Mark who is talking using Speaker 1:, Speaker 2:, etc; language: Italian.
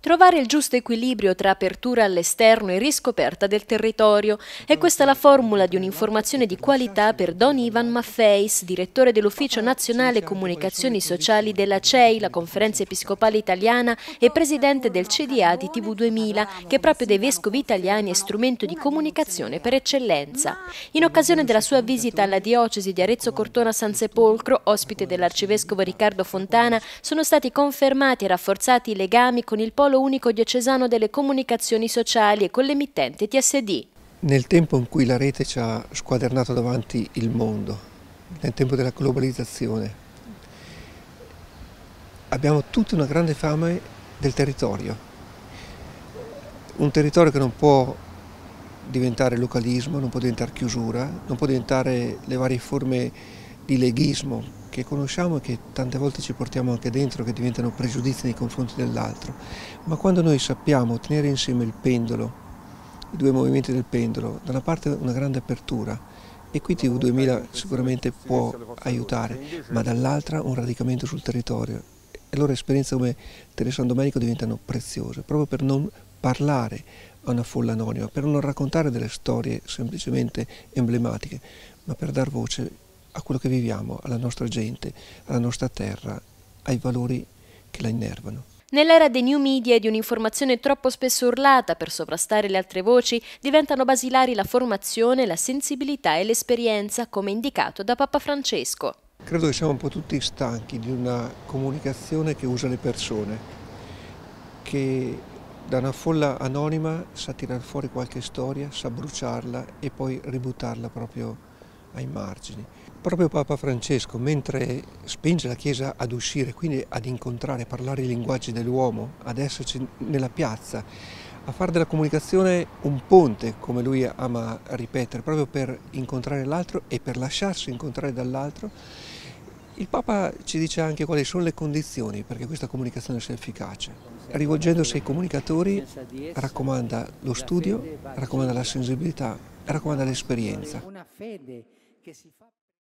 Speaker 1: Trovare il giusto equilibrio tra apertura all'esterno e riscoperta del territorio. È questa la formula di un'informazione di qualità per Don Ivan Maffeis, direttore dell'Ufficio Nazionale Comunicazioni Sociali della CEI, la Conferenza Episcopale Italiana, e presidente del CDA di TV 2000, che proprio dei vescovi italiani è strumento di comunicazione per eccellenza. In occasione della sua visita alla diocesi di Arezzo Cortona San Sepolcro, ospite dell'arcivescovo Riccardo Fontana, sono stati confermati e rafforzati i legami con il polo polo unico diocesano delle comunicazioni sociali e con l'emittente TSD.
Speaker 2: Nel tempo in cui la rete ci ha squadernato davanti il mondo, nel tempo della globalizzazione, abbiamo tutta una grande fame del territorio. Un territorio che non può diventare localismo, non può diventare chiusura, non può diventare le varie forme di leghismo che conosciamo e che tante volte ci portiamo anche dentro, che diventano pregiudizi nei confronti dell'altro, ma quando noi sappiamo tenere insieme il pendolo, i due movimenti del pendolo, da una parte una grande apertura, e qui TV2000 sicuramente può aiutare, ma dall'altra un radicamento sul territorio. E allora esperienze come Tele San Domenico diventano preziose, proprio per non parlare a una folla anonima, per non raccontare delle storie semplicemente emblematiche, ma per dar voce a quello che viviamo, alla nostra gente, alla nostra terra, ai valori che la innervano.
Speaker 1: Nell'era dei new media e di un'informazione troppo spesso urlata per sovrastare le altre voci, diventano basilari la formazione, la sensibilità e l'esperienza, come indicato da Papa Francesco.
Speaker 2: Credo che siamo un po' tutti stanchi di una comunicazione che usa le persone, che da una folla anonima sa tirare fuori qualche storia, sa bruciarla e poi ributtarla proprio ai margini. Proprio Papa Francesco, mentre spinge la Chiesa ad uscire, quindi ad incontrare, a parlare i linguaggi dell'uomo, ad esserci nella piazza, a fare della comunicazione un ponte, come lui ama ripetere, proprio per incontrare l'altro e per lasciarsi incontrare dall'altro, il Papa ci dice anche quali sono le condizioni perché questa comunicazione sia efficace. Rivolgendosi ai comunicatori raccomanda lo studio, raccomanda la sensibilità, raccomanda l'esperienza che si fa...